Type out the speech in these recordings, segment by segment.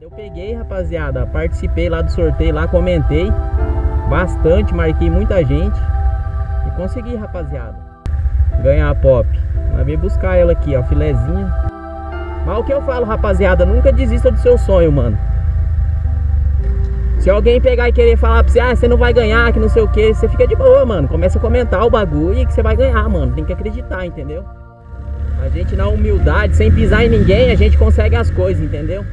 Eu peguei, rapaziada, participei lá do sorteio, lá comentei bastante, marquei muita gente e consegui, rapaziada, ganhar a pop. Vai vir buscar ela aqui, ó, filezinha. Mas o que eu falo, rapaziada, nunca desista do seu sonho, mano. Se alguém pegar e querer falar pra você, ah, você não vai ganhar, que não sei o que, você fica de boa, mano. Começa a comentar o bagulho e que você vai ganhar, mano. Tem que acreditar, entendeu? A gente na humildade, sem pisar em ninguém, a gente consegue as coisas, entendeu?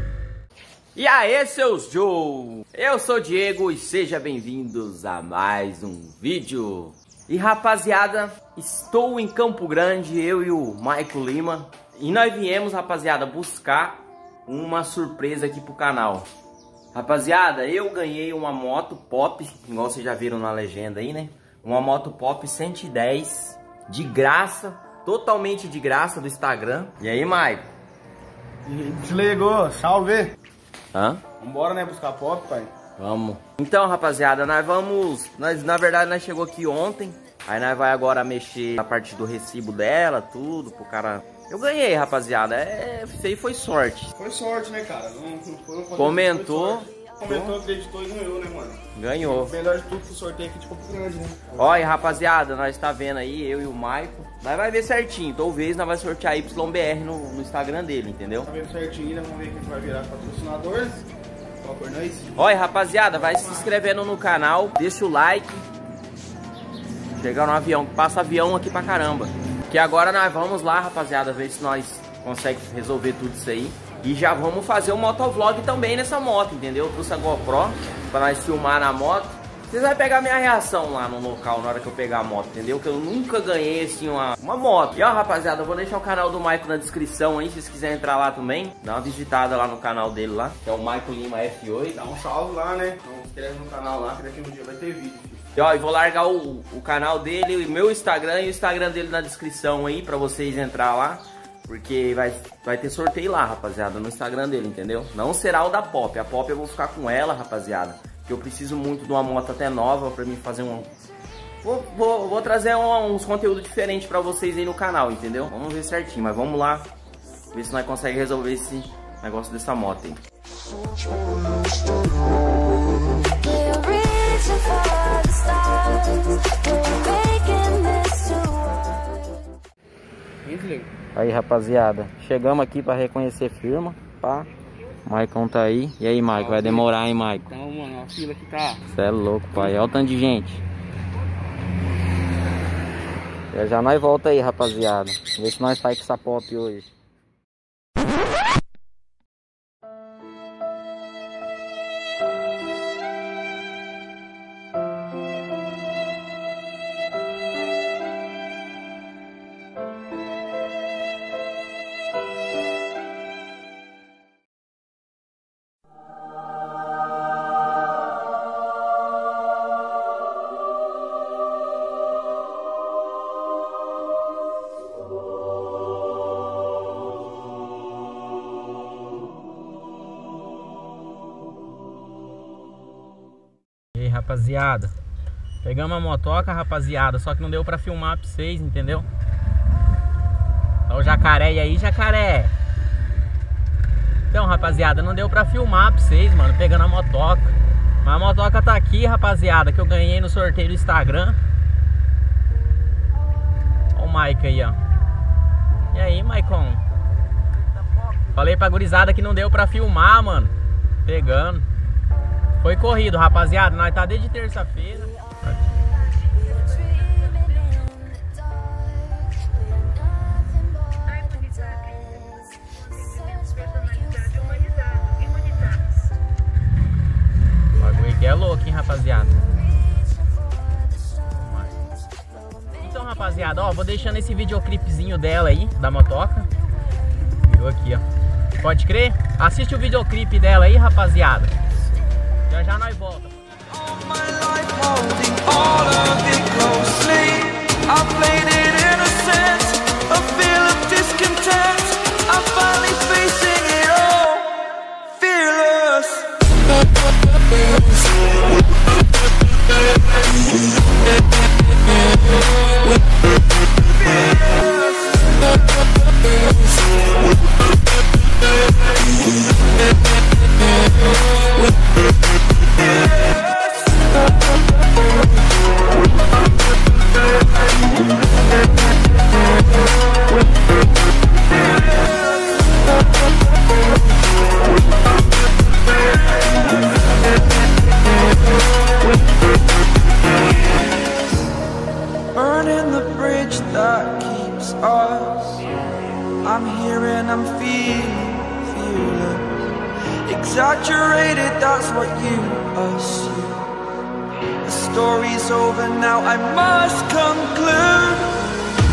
E aí, seus Joe! Eu sou Diego e seja bem-vindos a mais um vídeo. E rapaziada, estou em Campo Grande, eu e o Maico Lima. E nós viemos, rapaziada, buscar uma surpresa aqui pro canal. Rapaziada, eu ganhei uma moto pop, igual vocês já viram na legenda aí, né? Uma moto pop 110, de graça, totalmente de graça do Instagram. E aí, Maico? Desligou, salve! Hã? Vambora, né, buscar pop, pai? Vamos. Então, rapaziada, nós vamos... Nós, na verdade, nós chegou aqui ontem. Aí nós vai agora mexer a parte do recibo dela, tudo, pro cara... Eu ganhei, rapaziada. É, isso aí foi sorte. Foi sorte, né, cara? Não, não foi, não Comentou. Comentou, acreditou e ganhou, né, mano? Ganhou. Melhor de tudo que o sorteio aqui de Campo Grande, né? Olha, rapaziada, nós tá vendo aí, eu e o Maico. Nós vai ver certinho. Talvez nós vai sortear YBR no, no Instagram dele, entendeu? Tá vendo certinho, né? Vamos ver quem vai virar nós? Olha, rapaziada, vai se inscrevendo no canal, deixa o like. Chegar no avião, passa avião aqui pra caramba. Que agora nós vamos lá, rapaziada, ver se nós conseguimos resolver tudo isso aí. E já vamos fazer um motovlog também nessa moto, entendeu? Eu trouxe a GoPro pra nós filmar na moto. Vocês vão pegar minha reação lá no local na hora que eu pegar a moto, entendeu? Que eu nunca ganhei assim uma, uma moto. E ó, rapaziada, eu vou deixar o canal do Maico na descrição aí, se vocês quiserem entrar lá também. Dá uma visitada lá no canal dele lá, que é o Maico Lima F8. Dá um salve lá, né? Então, se inscreve no canal lá, que daqui um dia vai ter vídeo. E ó, eu vou largar o, o canal dele, o meu Instagram e o Instagram dele na descrição aí, pra vocês entrar lá. Porque vai, vai ter sorteio lá, rapaziada, no Instagram dele, entendeu? Não será o da Pop. A Pop eu vou ficar com ela, rapaziada. Que eu preciso muito de uma moto até nova pra mim fazer um... Vou, vou, vou trazer um- uns conteúdos diferentes pra vocês aí no canal, entendeu? Vamos ver certinho, mas vamos lá. Ver se nós conseguimos resolver esse negócio dessa moto aí. We're Aí, rapaziada, chegamos aqui pra reconhecer firma, pá. Maicon tá aí. E aí, Maico, vai demorar, hein, Maico? Então, mano, a fila que tá. Você é louco, pai. Olha o tanto de gente. Já já nós volta aí, rapaziada. Ver se nós sai com essa pop hoje. Rapaziada. Pegamos a motoca, rapaziada, só que não deu pra filmar pra vocês, entendeu? Olha o jacaré e aí, jacaré. Então, rapaziada, não deu pra filmar pra vocês, mano, pegando a motoca. Mas a motoca tá aqui, rapaziada, que eu ganhei no sorteio do Instagram. Olha o Mike aí, ó. E aí, Maicon? Falei pra gurizada que não deu pra filmar, mano. Pegando. Foi corrido, rapaziada. Nós tá desde terça-feira. O bagulho aqui é louco, hein, rapaziada. Então, rapaziada, ó, vou deixando esse videoclipezinho dela aí, da motoca. Viu aqui, ó. Pode crer? Assiste o videoclipe dela aí, rapaziada. Já nós volta. All my life holding all of it closely. I played it innocent, a feel of discontent. I'm finally facing it all, fearless. Feeling, feeling exaggerated. That's what you assume. The story's over now. I must conclude.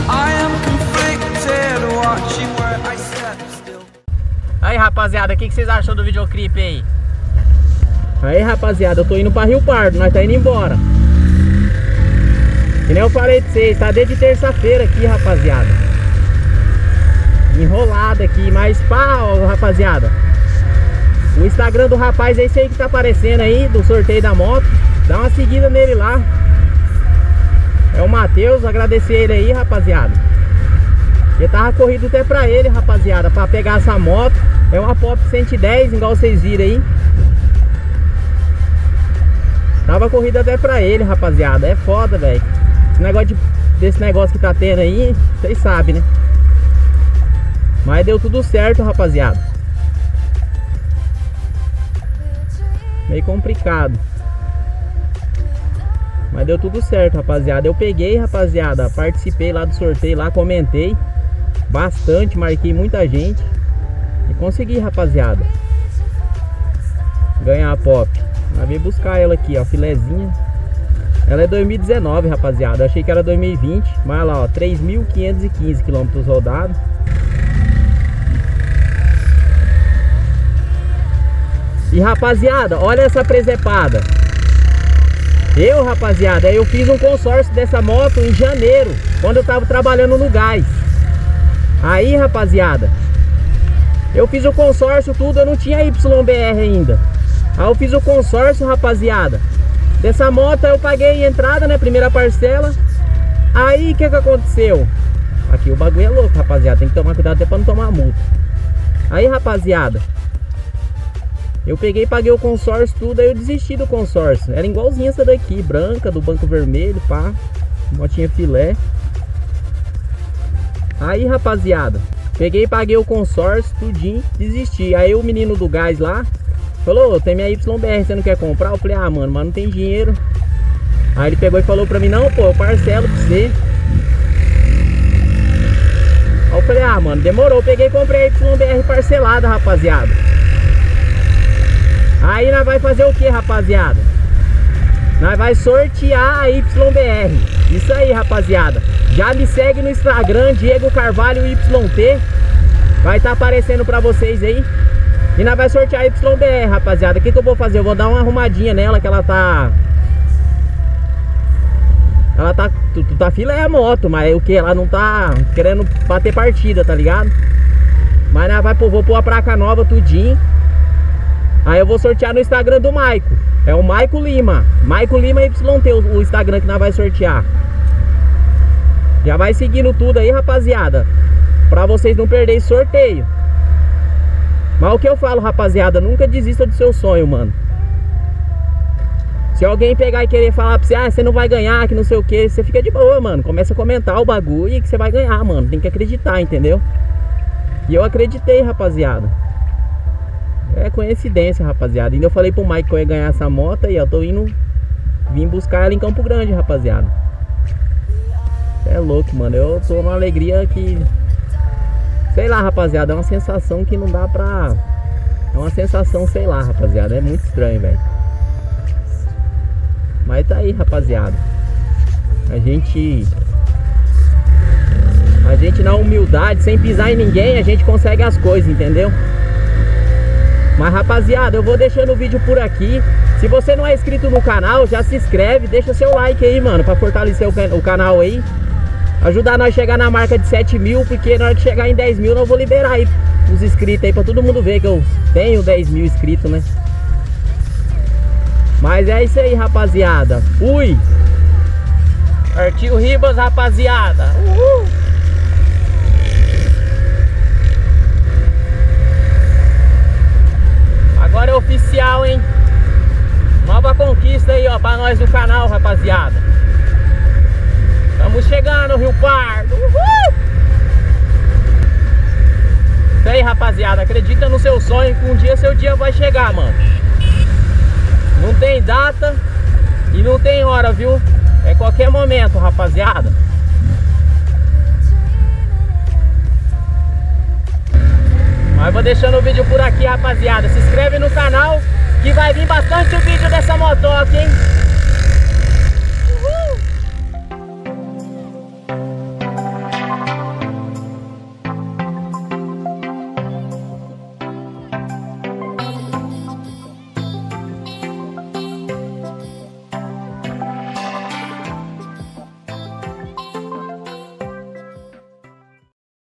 I am conflicted, watching where I step still. Aí, rapaziada, o que, que vocês acham do videoclipe aí? Aí, rapaziada, eu tô indo pra Rio Pardo, nós tá indo embora. Que nem eu falei pra vocês, tá desde terça-feira aqui, rapaziada. Enrolado aqui, mas ó, rapaziada. O Instagram do rapaz é esse aí que tá aparecendo aí, do sorteio da moto. Dá uma seguida nele lá. É o Matheus, agradecer ele aí, rapaziada. Eu tava corrido até pra ele, rapaziada, pra pegar essa moto. É uma Pop 110, igual vocês viram aí. Tava corrido até pra ele, rapaziada. É foda, velho. Esse negócio de, desse negócio que tá tendo aí, vocês sabem, né? Mas deu tudo certo, rapaziada. Meio complicado. Mas deu tudo certo, rapaziada. Eu peguei, rapaziada. Participei lá do sorteio, lá comentei bastante, marquei muita gente. E consegui, rapaziada. Ganhar a pop. Vai vir buscar ela aqui, ó, filezinha. Ela é 2019, rapaziada. Achei que era 2020, mas lá, ó, 3.515 quilômetros rodados. E rapaziada, olha essa presepada. Eu, rapaziada, eu fiz um consórcio dessa moto em janeiro, quando eu tava trabalhando no gás. Aí, rapaziada, eu fiz o consórcio tudo, eu não tinha YBR ainda. Aí eu fiz o consórcio, rapaziada. Dessa moto eu paguei entrada, né, primeira parcela. Aí, o que que aconteceu? Aqui o bagulho é louco, rapaziada, tem que tomar cuidado até pra não tomar multa. Aí, rapaziada, eu peguei paguei o consórcio tudo, aí eu desisti do consórcio. Era igualzinha essa daqui, branca, do banco vermelho, pá. Motinha filé. Aí, rapaziada, peguei paguei o consórcio, tudinho, desisti. Aí o menino do gás lá falou, tem minha YBR, você não quer comprar? Eu falei, ah, mano, mas não tem dinheiro. Aí ele pegou e falou pra mim, não, pô, eu parcelo pra você. Aí eu falei, ah, mano, demorou. Peguei e comprei a YBR parcelada, rapaziada. Aí nós vai fazer o que, rapaziada? Nós vai sortear a YBR. Isso aí, rapaziada. Já me segue no Instagram, Diego Carvalho YT. Vai estar tá aparecendo pra vocês aí. E nós vai sortear a YBR, rapaziada. O que, que eu vou fazer? Eu vou dar uma arrumadinha nela, que ela tá... Ela tá... Tu, tu tá filé a moto, mas o que? Ela não tá querendo bater partida, tá ligado? Mas nós vai, vou pôr a placa nova, tudinho. Aí eu vou sortear no Instagram do Maico. É o Maico Lima. Maico Lima YT, o Instagram que nós vai sortear. Já vai seguindo tudo aí, rapaziada. Pra vocês não perderem sorteio. Mas o que eu falo, rapaziada, nunca desista do seu sonho, mano. Se alguém pegar e querer falar pra você, ah, você não vai ganhar, que não sei o que, você fica de boa, mano. Começa a comentar o bagulho e que você vai ganhar, mano. Tem que acreditar, entendeu? E eu acreditei, rapaziada. É coincidência, rapaziada. Ainda eu falei pro Mike que eu ia ganhar essa moto e eu tô indo. Vim buscar ela em Campo Grande, rapaziada. É louco, mano. Eu tô numa alegria que. Sei lá, rapaziada. É uma sensação que não dá pra. É uma sensação, sei lá, rapaziada. É muito estranho, velho. Mas tá aí, rapaziada. A gente. A gente na humildade, sem pisar em ninguém, a gente consegue as coisas, entendeu? Mas rapaziada, eu vou deixando o vídeo por aqui. Se você não é inscrito no canal, já se inscreve, deixa seu like aí, mano, pra fortalecer o, can o canal aí. Ajudar nós a chegar na marca de 7 mil, porque na hora de chegar em 10 mil, eu vou liberar aí os inscritos aí pra todo mundo ver que eu tenho 10 mil inscritos, né? Mas é isso aí, rapaziada. Fui! Partiu Ribas, rapaziada. Uhul! Agora eu fico oficial, hein? Nova conquista aí, ó, pra nós do canal, rapaziada. Estamos chegando, Rio Pardo. Uhul! Aí, rapaziada. Acredita no seu sonho que um dia seu dia vai chegar, mano. Não tem data e não tem hora, viu? É qualquer momento, rapaziada. Mas vou deixando o vídeo por aqui, rapaziada. Se inscreve no canal que vai vir bastante vídeo dessa motoca, hein?